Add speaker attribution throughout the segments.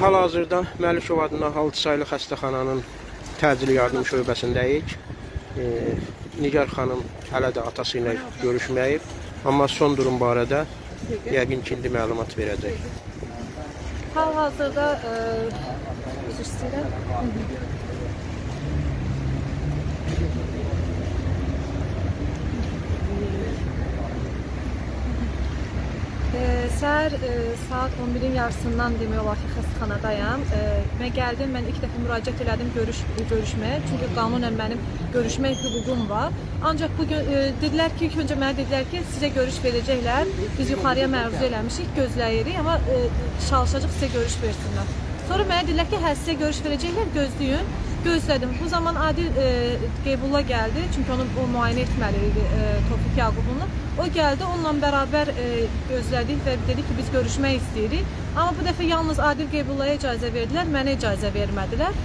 Speaker 1: Hal-hazırda Məlikov adına Halçısaylı xəstəxananın təcili yardım şöbəsindəyik. E, Nigar xanım hələ də atası ilə görüşməyib, amma son durum barədə yəqin ki, indi məlumat verəcək.
Speaker 2: Hal-hazırda e, üzr istəyirəm. Səhər e, saat 11-in yarısından demək olar ki, xəstəxanadayam. E, mən gəldim, mən ilk dəfə müraciət elədim görüş görüşməyə. Çünki qanunən mənim görüşmək hüququm var. Ancaq bu gün e, dedilər ki, ilk öncə mənə dedilər ki, sizə görüş verəcəklər. Biz yuxarıya məruzə eləmişik, gözləyirik, amma e, çalışacaq sizə görüş versinlər. Sonra mənə dedilər ki, hə sizə görüş verəcəklər, gözləyin. Gözlədim. Bu zaman Adil e, Qeybulla gəldi. Çünki onu o müayinə etməli idi e, Tofiq Yaqubunu. O gəldi, onunla bərabər e, gözlədik və dedi ki, biz görüşmək istəyirik. Amma bu dəfə yalnız Adil Qeybullaya icazə verdilər, mənə icazə vermədilər.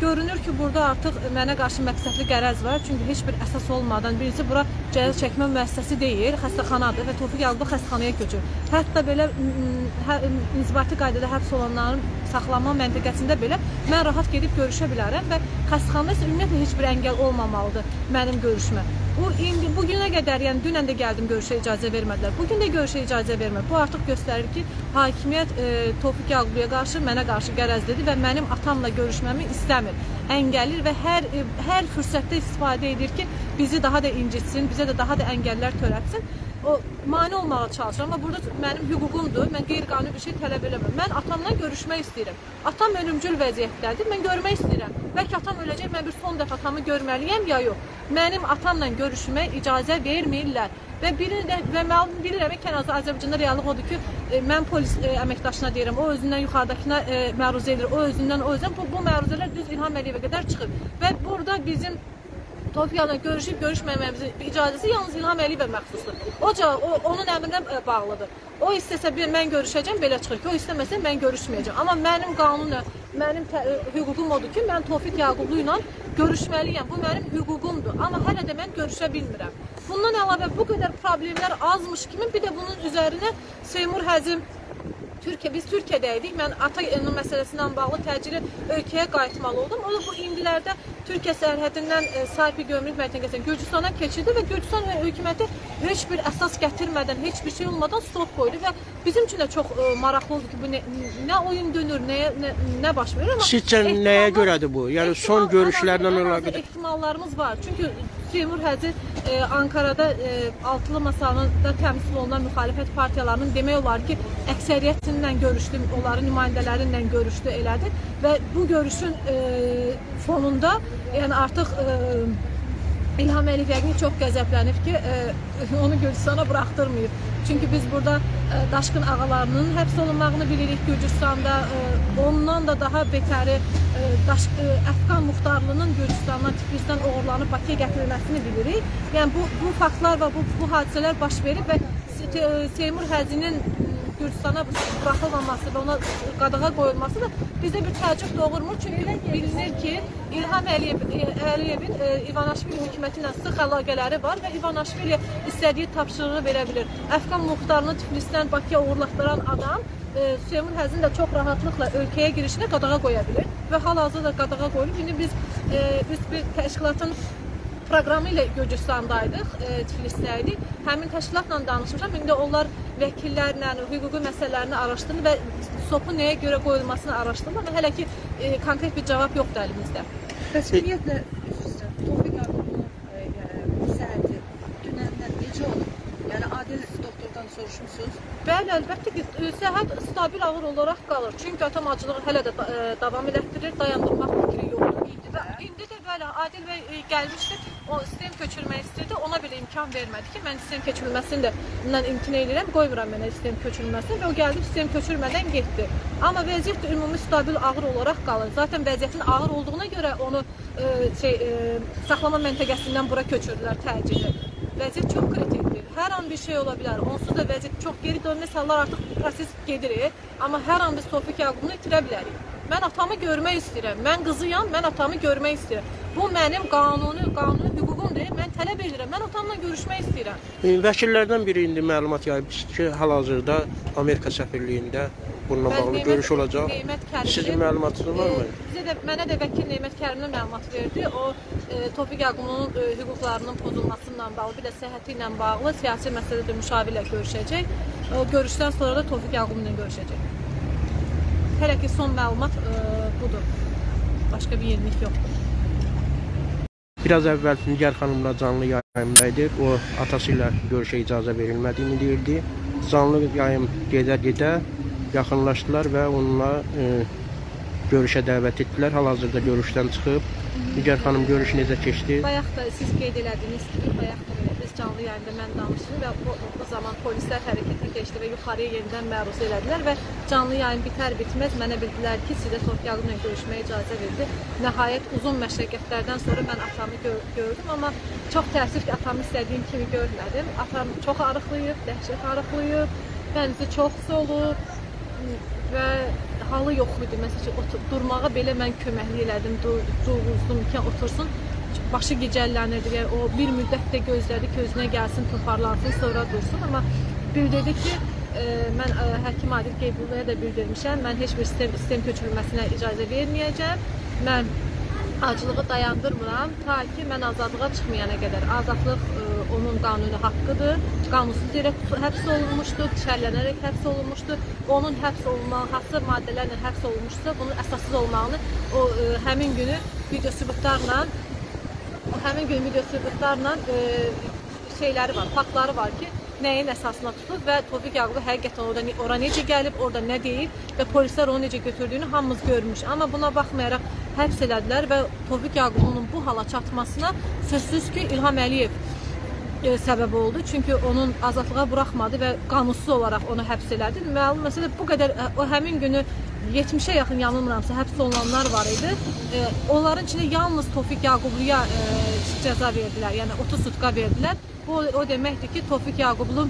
Speaker 2: Görünür ki, burada artıq mənə qarşı məqsədli qərəz var. Çünki heç bir əsas olmadan, birincisi bura cəza çəkmə müəssisəsi deyil, xəstəxanadır və Tofiq Yaqublu xəstəxanaya köçür. Hətta belə hə, inzibati qaydada həbs olanların saxlanma məntəqəsində belə mən rahat gedib görüşə bilərəm və xəstəxanada isə ümumiyyətlə heç bir əngəl olmamalıdır mənim görüşmə. Bu indi bu günə qədər, yəni dünən də gəldim görüşə icazə vermədilər. Bu gün də görüşə icazə vermir. Bu artıq göstərir ki, hakimiyyət e, Tofiq Yağubluya qarşı mənə qarşı qərəzlidir və mənim atamla görüşməmi istəmir. Əngəllir və hər e, hər fürsətdə istifadə edir ki, bizi daha da incitsin, bizə də daha da əngəllər törətsin o mane olmağa çalışıram amma burada mənim hüququmdur. Mən qeyri-qanuni bir şey tələb eləmirəm. Mən atamla görüşmək istəyirəm. Atam ölümcül vəziyyətdədir. Mən görmək istəyirəm. Bəlkə atam öləcək, mən bir son dəfə atamı görməliyəm ya yox. Mənim atamla görüşümə icazə vermirlər. Və biri də və mən bilirəm ki, kənarda Azərbaycanda reallıq odur ki, e, mən polis e, əməkdaşına deyirəm, o özündən yuxarıdakına e, məruzə edir, o özündən, o özündən bu, bu məruzələr düz İlham Əliyevə qədər çıxır. Və burada bizim Tofiqla görüşüb görüşməməyimizin icazəsi yalnız İlham Əliyevə məxsusdur. O, o onun əmrinə e, bağlıdır. O istəsə bir mən görüşəcəm, belə çıxır ki, o istəməsə mən görüşməyəcəm. Amma mənim qanunla, mənim e, hüququm odur ki, mən Tofiq Yaqublu ilə görüşməliyəm. Bu mənim hüququmdur. Amma hələ də mən görüşə bilmirəm. Bundan əlavə bu qədər problemlər azmış kimi bir də bunun üzərinə Seymur Həzim Türkiyə biz Türkiyədəydik. Mən ata məsələsindən bağlı təcili ölkəyə qayıtmalı oldum. O da bu indilərdə Türkiyə sərhədindən e, Saypi gömrük məntəqəsindən Gürcüstana keçirdi və Gürcüstan hökuməti heç bir əsas gətirmədən, heç bir şey olmadan stop qoydu və bizim üçün də çox e, maraqlı oldu ki, bu nə, nə oyun dönür, nəyə nə, nə baş verir amma
Speaker 1: Sizcə nəyə görədir bu? Yəni son görüşlərlə əlaqədar
Speaker 2: ehtimallarımız var. Çünki Teymur Həzi e, Ankarada e, altılı masanında təmsil olunan müxalifət partiyalarının demək olar ki, əksəriyyətinlə görüşdü, onların nümayəndələri ilə görüşdü elədi və bu görüşün e, fonunda yəni artıq e, İlham Əliyev yəqin çox qəzəblənib ki, e, onu Gürcüstana buraxdırmayıb. Çünki biz burada daşqın ağalarının həbs olunmağını bilirik Gürcüstanda. E, ondan da daha betəri e, e, Əfqan muxtarlığının Gürcüstandan, Tiflisdən oğurlanıb Bakıya gətirilməsini bilirik. Yəni bu, bu faktlar və bu, bu hadisələr baş verib və Seymur Həzinin Gürcüstana buraxılmaması və ona qadağa qoyulması da bizə bir təəccüb doğurmur. Çünki bilinir ki, İlham Əliyev, Əliyevin e, İvanaşvili hökuməti ilə sıx əlaqələri var və İvanaşvili istədiyi tapşırığı verə bilir. Əfqan muxtarını Tiflisdən Bakıya uğurlaşdıran adam e, Süleyman Həzin də çox rahatlıqla ölkəyə girişinə qadağa qoya bilir və hal-hazırda qadağa qoyulub. İndi biz e, biz bir təşkilatın proqramı ilə Gürcüstandaydıq, e, Tiflisdə idik. Həmin təşkilatla danışmışam. İndi onlar vəkillərlə hüquqi məsələlərini araşdırır və SOP-un nəyə görə qoyulmasını araşdırırlar və hələ ki e, konkret bir cavab yoxdur əlimizdə.
Speaker 3: Bəs ümumiyyətlə Tofiq Yaqubun e, səhəti dünəndən necə olub? Yəni adil doktordan soruşmusunuz?
Speaker 2: Bəli, əlbəttə ki, e, səhət stabil ağır olaraq qalır. Çünki atam acılığı hələ də e, davam elətdirir, dayandırmaq fikri yoxdur. İndi də, indi də bəli, Adil bəy e, gəlmişdi, o sistem köçürmək istəyirdi, ona belə imkan vermədi ki, mən sistem köçürülməsini də bundan imtina edirəm, qoymuram mənə sistem köçürülməsini və o gəldi sistem köçürmədən getdi. Amma vəziyyət ümumi stabil ağır olaraq qalır. Zaten vəziyyətin ağır olduğuna görə onu e, şey e, saxlama məntəqəsindən bura köçürdülər təcili. Vəziyyət çox kritikdir. Hər an bir şey ola bilər. Onsuz da vəziyyət çox geri dönmə hallar artıq proses gedir. Amma hər an biz Tofiq Yaqubunu itirə bilərik. Mən atamı görmək istəyirəm. Mən qızıyam, mən atamı görmək istəyirəm. Bu mənim qanuni, qanuni hüququmdur. Mən tələb edirəm. Mən atamla görüşmək istəyirəm.
Speaker 1: E, Vəkillərdən biri indi məlumat yayıb ki, hal-hazırda Amerika səfirliyində bununla
Speaker 2: Mən
Speaker 1: bağlı
Speaker 2: Nemət-
Speaker 1: görüş olacaq. Sizin məlumatınız varmı?
Speaker 2: E, Bizə də mənə də vəkil Nemət Kərimli məlumat verdi. O e, Tofiq Yaqubunun e, hüquqlarının pozulması ilə bağlı, bir də səhhəti ilə bağlı siyasi məsələdə müşavirlə görüşəcək. O görüşdən sonra da Tofiq Yaqubunla görüşəcək. Hələ ki son məlumat e, budur. Başqa bir yenilik yoxdur.
Speaker 1: Biraz əvvəl Nigar xanımla canlı yayımdaydı. O atası ilə görüşə icazə verilmədiyini deyirdi. Canlı yayım gedə-gedə yaxınlaşdılar və onunla e, görüşə dəvət etdilər. Hal-hazırda görüşdən çıxıb. Nigar xanım görüş necə keçdi?
Speaker 2: Bayaq da siz qeyd elədiniz ki, bayaq canlı yayında mən danışdım və o, o zaman polislər hərəkətə keçdi və yuxarıya yenidən məruz elədilər və canlı yayın bitər bitməz mənə bildilər ki, sizə Tofiq Yağubla görüşməyə icazə verdi. Nəhayət uzun məşəqqətlərdən sonra mən atamı gör gördüm, amma çox təəssüf ki, atamı istədiyim kimi görmədim. Atam çox arıqlayıb, dəhşət arıqlayıb, bənzi çox solub və halı yox idi. Məsələn, durmağa belə mən köməklik elədim, dur, durdum ki, otursun. Başı gicəllənirdi və o bir müddət də gözlədi ki, özünə gəlsin, toparlansın, sonra dursun, amma bildirdi ki, e, mən e, həkim Adil Qeybullaya da bildirmişəm. Mən heç bir sistem sistem köçürülməsinə icazə verməyəcəm. Mən acılığı dayandırmıram ta ki mən azadlığa çıxmayana qədər. Azadlıq ə, onun qanuni haqqıdır. Qanunsuz yerə həbs olunmuşdur, çərlənərək həbs olunmuşdur. Onun həbs olunmağı, hansı maddələrlə həbs olunmuşsa, bunun əsassız olmağını o ə, həmin günü video sübutlarla həmin gün video sübutlarla ə, şeyləri var, faktları var ki, nəyin əsasına tutub və Tofiq Yaqubov həqiqətən orada ora necə gəlib, orada nə deyib və polislər onu necə götürdüyünü hamımız görmüş. Amma buna baxmayaraq həbs elədilər və Tofiq Yaqubovun bu hala çatmasına sözsüz ki, İlham Əliyev e, səbəb oldu. Çünki onun azadlığa buraxmadı və qanunsuz olaraq onu həbs elədi. Məlum məsələ bu qədər ə, o həmin günü 70-ə yaxın yanılmıramsa həbs olunanlar var idi. E, onların içində yalnız Tofiq Yaqubluya e, cəza verdilər. Yəni 30 sutka verdilər. Bu o deməkdir ki, Tofiq Yaqublu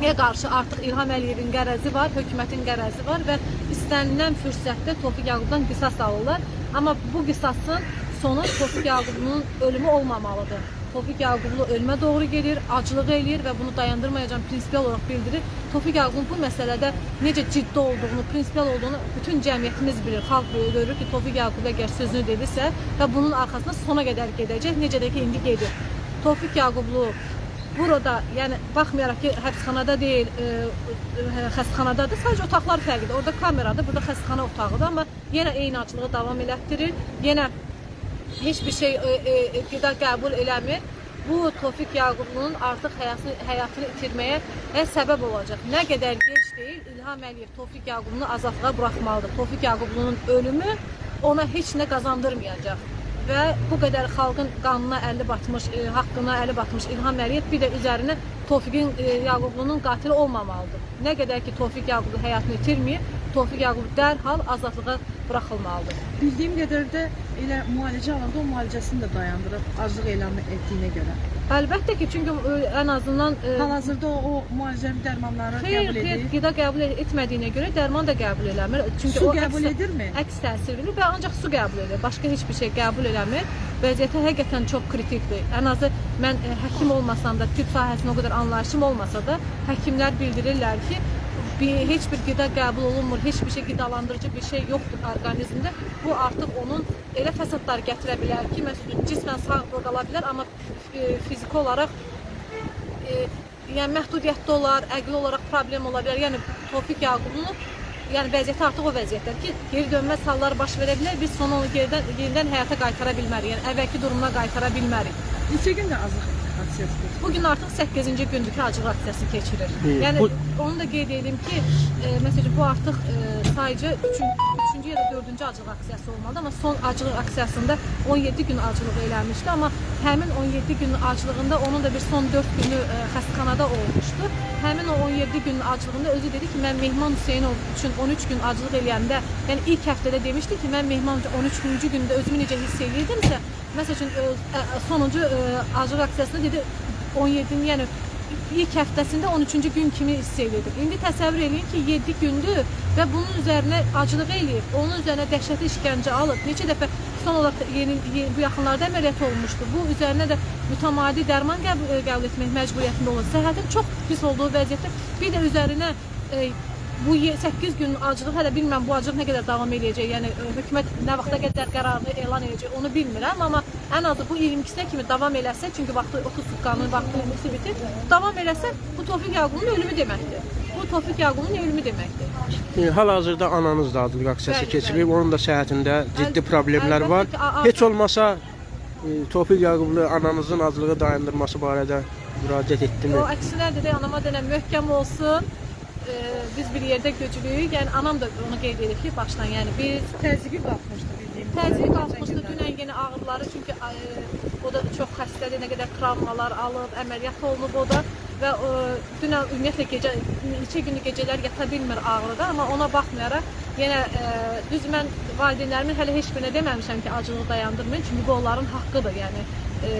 Speaker 2: Ya qarşı artıq İlham Əliyevin qərəzi var, hökumətin qərəzi var və istənilən fürsətdə Tofiq Yaqubdan qisas alırlar. Amma bu qisasın sonu Tofiq Yaqubunun ölümü olmamalıdır. Tofiq Yaqublu ölümə doğru gedir, aclıq eləyir və bunu dayandırmayacağım prinsipial olaraq bildirir. Tofiq Yaqubun bu məsələdə necə ciddi olduğunu, prinsipial olduğunu bütün cəmiyyətimiz bilir. Xalq görür ki, Tofiq Yaqub əgər sözünü dedisə və bunun arxasında sona qədər gedəcək, necə də ki indi gedir. Tofiq Yaqublu burada, yəni baxmayaraq ki, həbsxanada deyil, e, e, xəstəxanadadır, sadəcə otaqlar fərqlidir. Orada kameradır, burada xəstəxana otağıdır, amma yenə eyni acılığı davam elətdirir. Yenə heç bir şey e, e, qida qəbul eləmir. Bu Tofiq Yaqublunun artıq həyatını, həyatını itirməyə nə səbəb olacaq. Nə qədər gec deyil, İlham Əliyev Tofiq Yaqublunu azadlığa buraxmalıdır. Tofiq Yaqublunun ölümü ona heç nə qazandırmayacaq və bu qədər xalqın qanına əli batmış, e, haqqına əli batmış İlham Əliyev bir də üzərinə Tofiqin e, Yaqublunun qatili olmamalıdır. Nə qədər ki Tofiq Yaqublu həyatını itirməyib, Tofiq Yaqub dərhal azadlığa buraxılmalıdır.
Speaker 3: Bildiyim qədərdə elə müalicə alanda o müalicəsini də dayandırıb aclıq elan etdiyinə görə.
Speaker 2: Əlbəttə ki, çünki e, ən azından e,
Speaker 3: Hal-hazırda o, o müalicəvi dərmanları
Speaker 2: Xeyr,
Speaker 3: qəbul
Speaker 2: xeyr,
Speaker 3: edir.
Speaker 2: qida qəbul etmədiyinə görə dərman da qəbul eləmir. Çünki
Speaker 3: Su
Speaker 2: o
Speaker 3: qəbul
Speaker 2: əks-
Speaker 3: edirmi?
Speaker 2: Əks təsir verir və ancaq su qəbul edir. Başqa heç bir şey qəbul eləmir. Vəziyyəti həqiqətən çox kritikdir. Ən azı mən e, həkim olmasam da, tibb sahəsində o qədər anlayışım olmasa da, həkimlər bildirirlər ki, bir, heç bir qida qəbul olunmur, heç bir şey qidalandırıcı bir şey yoxdur orqanizmdə. Bu artıq onun elə fəsadlar gətirə bilər ki, məsələn, cismən sağ qala bilər, amma e, fiziki olaraq e, yəni məhdudiyyətli olar, əqli olaraq problem ola bilər. Yəni Tofiq Yaqublunu yəni vəziyyəti artıq o vəziyyətdir ki, geri dönməz hallar baş verə bilər. Biz sonra onu geridən yenidən həyata qaytara bilmərik. Yəni əvvəlki durumuna qaytara bilmərik.
Speaker 3: Neçə gündə keçir?
Speaker 2: Bu gün artıq 8-ci gündür ki, aclıq aksiyası keçirir. Yəni
Speaker 1: bu-
Speaker 2: onu da qeyd edim ki, e, məsələn bu artıq e, sayıca 3-cü ya da 4-cü aclıq aksiyası olmadı, amma son aclıq aksiyasında 17 gün aclıq eləmişdi, amma həmin 17 gün aclığında onun da bir son 4 günü e, xəstəxanada olmuşdu. Həmin o 17 gün aclığında özü dedi ki, mən Mehman Hüseynov üçün 13 gün aclıq eləyəndə, yəni ilk həftədə demişdi ki, mən Mehman 13-cü gündə özümü necə hiss edirdimsə, məsəl üçün e, e, sonuncu e, aclıq aksiyasında dedi 17-nin, yəni ilk həftəsində 13-cü gün kimi hiss edirdim. İndi təsəvvür edin ki, 7 gündür və bunun üzərinə aclıq eləyib, onun üzərinə dəhşətli işgəncə alıb, neçə dəfə son olaraq yeni, yeni bu yaxınlarda əməliyyat olmuşdu. Bu üzərinə də mütəmadi dərman qəbul, qəbul etmək məcburiyyətində olur. Səhhətin çox pis olduğu vəziyyətdə bir də üzərinə e, bu 8 gün aclıq hələ bilmirəm bu aclıq nə qədər davam edəcək. Yəni e, hökumət nə vaxta qədər qərarını elan edəcək onu bilmirəm, amma ən azı bu 22-sinə kimi davam eləsə, çünki vaxtı 30 sutkanın vaxtı 22-si bitir, davam eləsə bu Tofiq Yaqubun ölümü deməkdir. Bu Tofiq Yaqubun ölümü deməkdir.
Speaker 1: E, Hal-hazırda ananız da adlıq aksiyası
Speaker 2: Bəli,
Speaker 1: keçirir. Onun da səhhətində ciddi problemlər var. Heç olmasa e, Tofiq Yaqublu ananızın aclığı dayandırması barədə müraciət etdimi?
Speaker 2: O əksinə də anama denən möhkəm olsun. E, biz bir yerdə güclüyük. Yəni anam da onu qeyd edib ki, başdan. Yəni biz
Speaker 3: Təzyiqi qalxmışdı bildiyim.
Speaker 2: Təzyiq qalxmışdı dünən yenə ağrıları çünki ə, o da çox xəstədir, nə qədər travmalar alıb, əməliyyat olunub o da və ə, dünən ümumiyyətlə gecə neçə günlük gecələr yata bilmir ağrıda, amma ona baxmayaraq yenə ə, düz mən valideynlərimin hələ heç birinə deməmişəm ki, acılığı dayandırmayın, çünki bu onların haqqıdır. Yəni ə,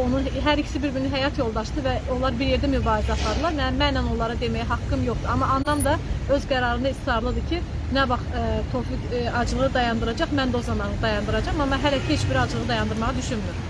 Speaker 2: onun hər ikisi bir-birinin həyat yoldaşıdır və onlar bir yerdə mübarizə aparırlar. Nə mənlə onlara deməyə haqqım yoxdur, amma anam da öz qərarında israrlıdır ki, nə vaxt ə, Tofiq ə, acılığı dayandıracaq, mən də o zaman dayandıracağam, amma hələ ki heç bir acılığı dayandırmağı düşünmür.